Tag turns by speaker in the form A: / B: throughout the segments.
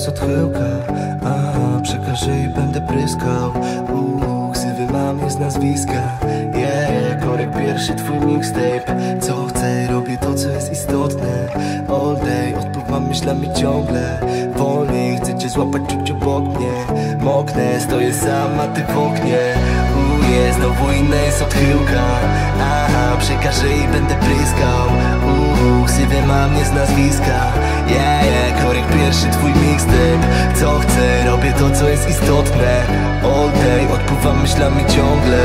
A: jest odchyłka Aha, przekażę i będę pryskał. Uuu, ksywy mam jest nazwiska. Yeah, korek pierwszy twój mixtape. Co chcę, robię to co jest istotne. All day, odpływam myślami ciągle. Wolniej, chcę cię złapać, czuć obok mnie. Moknę, stoję sama, ty w oknie. Uuu, yeah, znowu inna jest odchyłka. Aha, przekażę i będę pryskał mam nie z nazwiska. Yeah, yeah, korek pierwszy twój mixtape Co chcę, robię to co jest istotne. All day, odpływam myślami ciągle.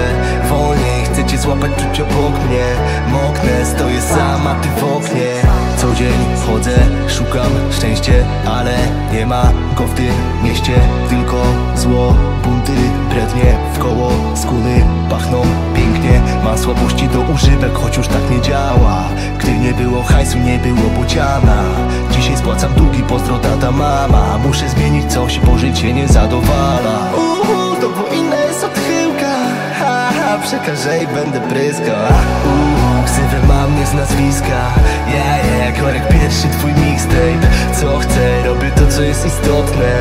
A: Wolniej, chcę cię złapać, czuć obok mnie. Moknę, stoję sam, a ty w oknie. Co dzień chodzę, szukam szczęście Ale nie ma go w tym mieście. Tylko słabości do używek, choć już tak nie działa. Gdy nie było hajsu, nie było bociana Dzisiaj spłacam długi, pozdro tata, mama. Muszę zmienić coś, bo życie nie zadowala. Uhu, to bo inna jest odchyłka. Haha, przekażę i będę pryskał Uhu, ksywę mam nie z nazwiska. Yeah, yeah, korek pierwszy twój mixtape. Co chcę, robię to co jest istotne.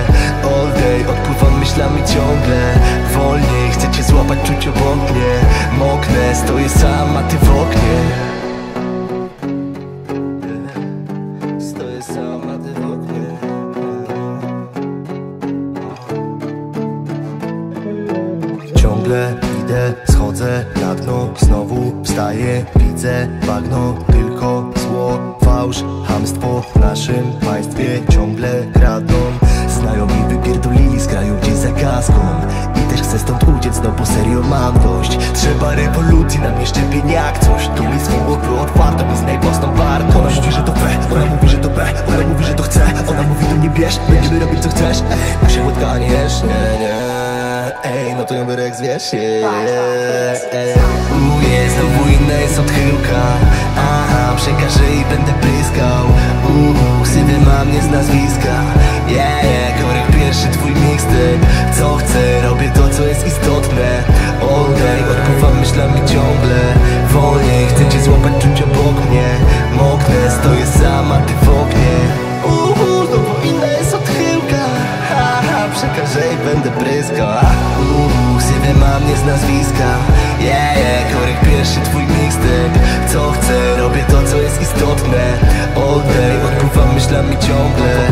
A: All day, odpływam myślami ciągle. Wolniej, chcę cię złapać, czuć obok mnie stoję sam, a ty w oknie. Stoję sam, a ty w oknie. Ciągle idę, schodzę na dno Znowu wstaję, widzę bagno Tylko zło, fałsz, hamstwo W naszym państwie. Ciągle kradną I też chcę stąd uciec, no bo serio mam dość. Trzeba rewolucji, na mnie szczepień jak coś. Tu mi słowo było otwarte, by znaj własną wartość. Ona mówi, że to fe, ona mówi, że to B Ona mówi, że to chce, ona mówi, to nie bierz Będziemy robić co chcesz, ej, się łytkaniesz, nie, nie. Ej, no to ją wyrek zwierz się Uje, znowu inna jest odchyłka nazwiska. Yeah, yeah, korek pierwszy twój mixtape Co chcę, robię to co jest istotne. All day, odpływam myślami ciągle